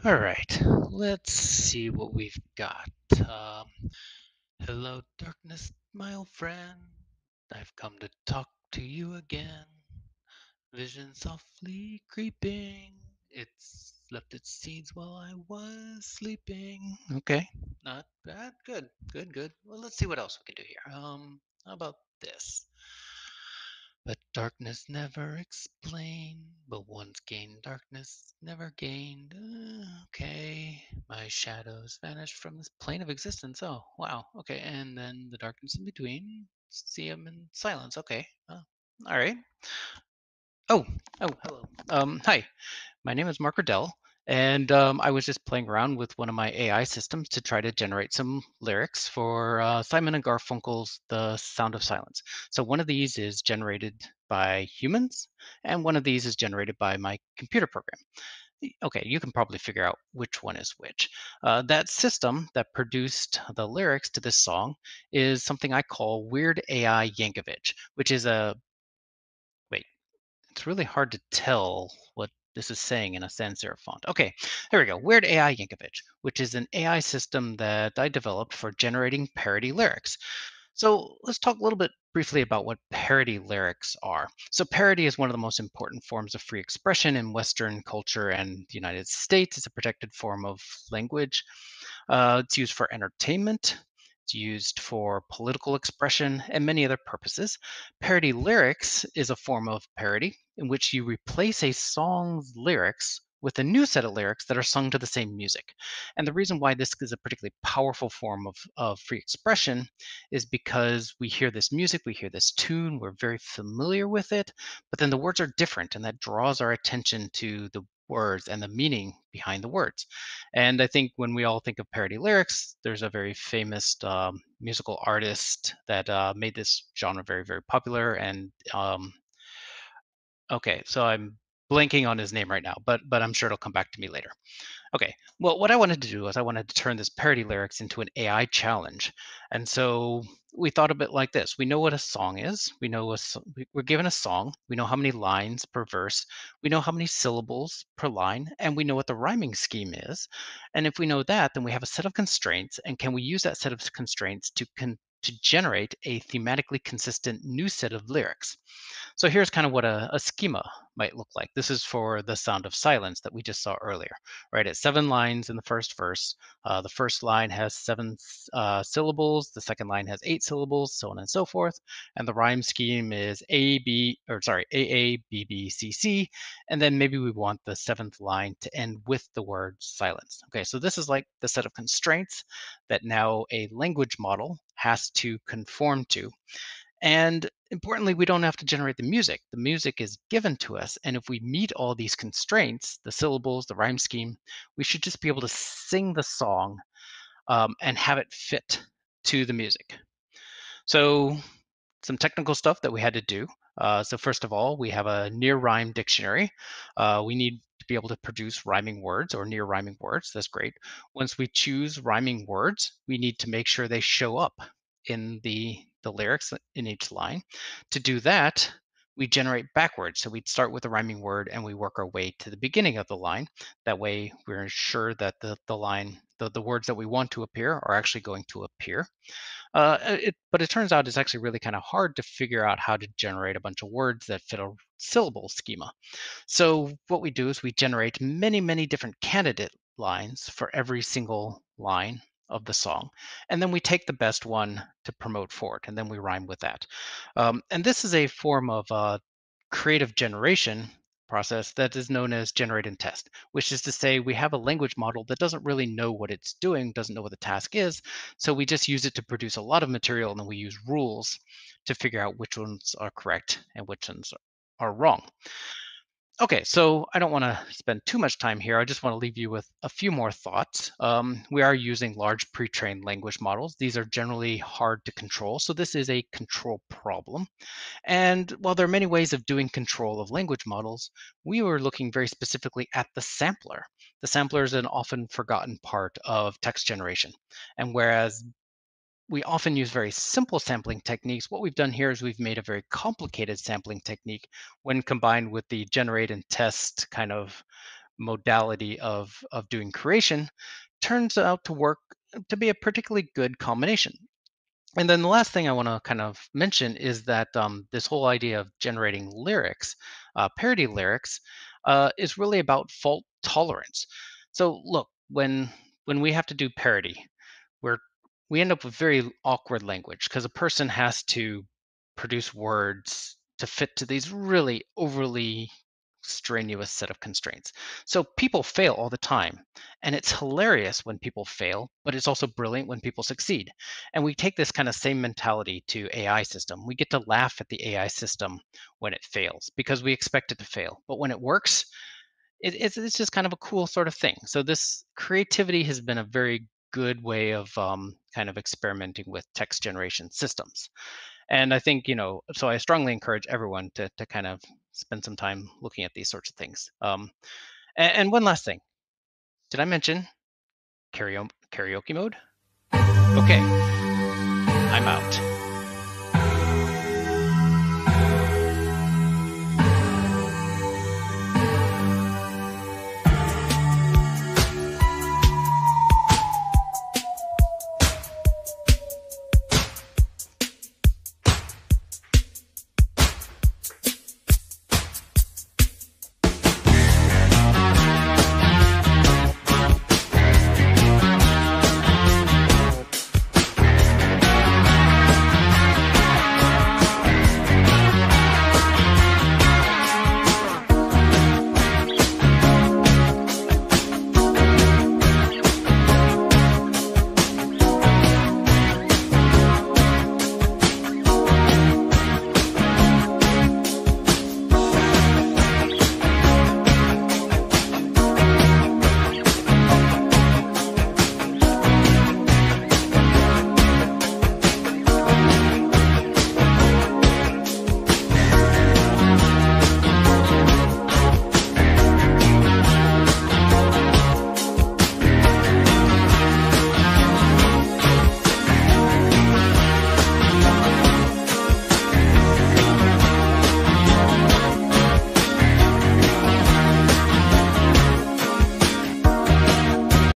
All right, let's see what we've got. Um, hello, darkness, my old friend. I've come to talk to you again. Vision softly creeping. It's left its seeds while I was sleeping. Okay, not bad. Good, good, good. Well, let's see what else we can do here. Um, how about this? But darkness never explained, but once gained darkness never gained. Uh, okay, my shadows vanished from this plane of existence. Oh, wow. Okay, and then the darkness in between. See them in silence. Okay. Oh, all right. Oh, oh, hello. Um, hi. My name is Mark Riedl, and um, I was just playing around with one of my AI systems to try to generate some lyrics for uh, Simon and Garfunkel's The Sound of Silence. So one of these is generated by humans, and one of these is generated by my computer program. Okay, you can probably figure out which one is which. Uh, that system that produced the lyrics to this song is something I call Weird AI Yankovic, which is a wait, it's really hard to tell what this is saying in a sans serif font. Okay, there we go. Weird AI Yankovic, which is an AI system that I developed for generating parody lyrics. So let's talk a little bit briefly about what parody lyrics are. So parody is one of the most important forms of free expression in Western culture and the United States. It's a protected form of language. Uh, it's used for entertainment, it's used for political expression and many other purposes. Parody lyrics is a form of parody in which you replace a song's lyrics with a new set of lyrics that are sung to the same music. And the reason why this is a particularly powerful form of, of free expression is because we hear this music, we hear this tune, we're very familiar with it, but then the words are different, and that draws our attention to the words and the meaning behind the words. And I think when we all think of parody lyrics, there's a very famous um, musical artist that uh, made this genre very, very popular. And um, okay, so I'm blanking on his name right now, but but I'm sure it'll come back to me later. Okay. Well, what I wanted to do is I wanted to turn this parody lyrics into an AI challenge. And so we thought a bit like this. We know what a song is. We know a, we're given a song. We know how many lines per verse. We know how many syllables per line, and we know what the rhyming scheme is. And if we know that, then we have a set of constraints. And can we use that set of constraints to con- to generate a thematically consistent new set of lyrics? So here's kind of what a, a schema might look like. This is for the sound of silence that we just saw earlier, right? It's seven lines in the first verse. Uh, the first line has seven uh, syllables. The second line has eight syllables, so on and so forth. And the rhyme scheme is A, B, or sorry, A, A, B, B, C, C. And then maybe we want the seventh line to end with the word silence. Okay, so this is like the set of constraints that now a language model has to conform to. And importantly, we don't have to generate the music. The music is given to us. And if we meet all these constraints, the syllables, the rhyme scheme, we should just be able to sing the song um, and have it fit to the music. So some technical stuff that we had to do. Uh, so first of all, we have a near rhyme dictionary. Uh, we need to be able to produce rhyming words or near rhyming words. That's great. Once we choose rhyming words, we need to make sure they show up in the, the lyrics in each line. To do that, we generate backwards. So we'd start with a rhyming word and we work our way to the beginning of the line. That way we're sure that the, the line, the, the words that we want to appear are actually going to appear. Uh, it, but it turns out it's actually really kind of hard to figure out how to generate a bunch of words that fit a syllable schema. So what we do is we generate many, many different candidate lines for every single line of the song. And then we take the best one to promote for it, and then we rhyme with that. Um, and this is a form of uh, creative generation process that is known as generate and test, which is to say we have a language model that doesn't really know what it's doing, doesn't know what the task is. So we just use it to produce a lot of material and then we use rules to figure out which ones are correct and which ones are wrong. Okay, so I don't want to spend too much time here. I just want to leave you with a few more thoughts. Um, we are using large pre-trained language models. These are generally hard to control, so this is a control problem. And while there are many ways of doing control of language models, we were looking very specifically at the sampler. The sampler is an often forgotten part of text generation. And whereas we often use very simple sampling techniques. What we've done here is we've made a very complicated sampling technique when combined with the generate and test kind of modality of of doing creation turns out to work to be a particularly good combination. And then the last thing I want to kind of mention is that um, this whole idea of generating lyrics, uh, parody lyrics, uh, is really about fault tolerance. So look, when when we have to do parody, we're we end up with very awkward language because a person has to produce words to fit to these really overly strenuous set of constraints. So people fail all the time. And it's hilarious when people fail, but it's also brilliant when people succeed. And we take this kind of same mentality to AI system. We get to laugh at the AI system when it fails because we expect it to fail. But when it works, it, it's, it's just kind of a cool sort of thing. So this creativity has been a very good way of um, kind of experimenting with text generation systems. And I think, you know, so I strongly encourage everyone to, to kind of spend some time looking at these sorts of things. Um, and, and one last thing. Did I mention karaoke, karaoke mode? Okay, I'm out.